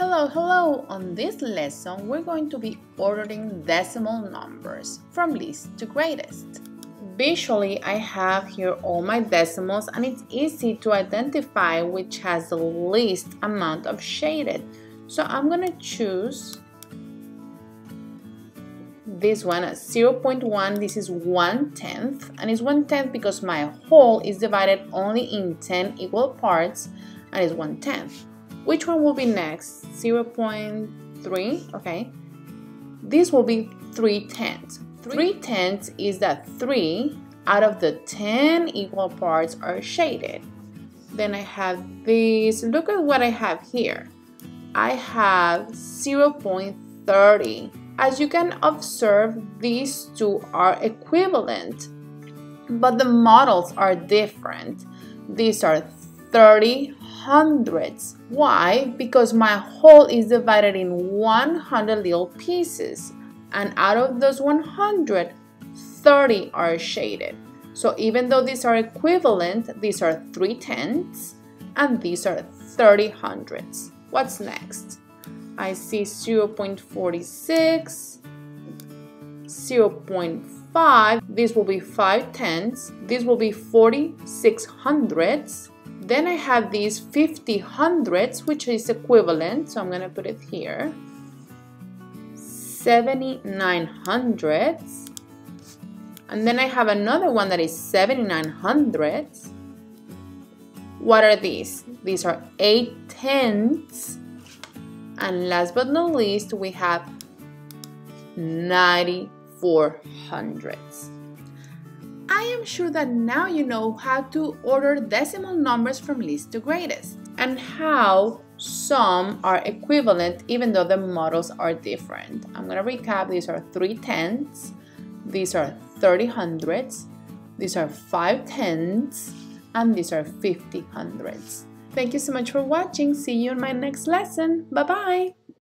Hello, hello! On this lesson, we're going to be ordering decimal numbers from least to greatest. Visually, I have here all my decimals and it's easy to identify which has the least amount of shaded. So I'm going to choose this one at 0.1 this is 1 tenth and it's 1 tenth because my whole is divided only in 10 equal parts and it's 1 tenth which one will be next? 0.3 okay. This will be 3 tenths. 3 tenths is that 3 out of the 10 equal parts are shaded. Then I have this. Look at what I have here. I have 0.30 as you can observe, these two are equivalent, but the models are different. These are 30 hundredths. Why? Because my whole is divided in 100 little pieces, and out of those 100, 30 are shaded. So even though these are equivalent, these are 3 tenths, and these are 30 hundredths. What's next? I see 0 0.46, 0 0.5, this will be 5 tenths, this will be 46 hundredths. Then I have these 50 hundredths, which is equivalent, so I'm going to put it here. 79 hundredths. And then I have another one that is 79 hundredths. What are these? These are 8 tenths and last but not least, we have 94 hundredths. I am sure that now you know how to order decimal numbers from least to greatest and how some are equivalent even though the models are different. I'm going to recap. These are 3 tenths, these are 30 hundredths, these are 5 tenths, and these are 50 hundredths. Thank you so much for watching. See you in my next lesson. Bye bye.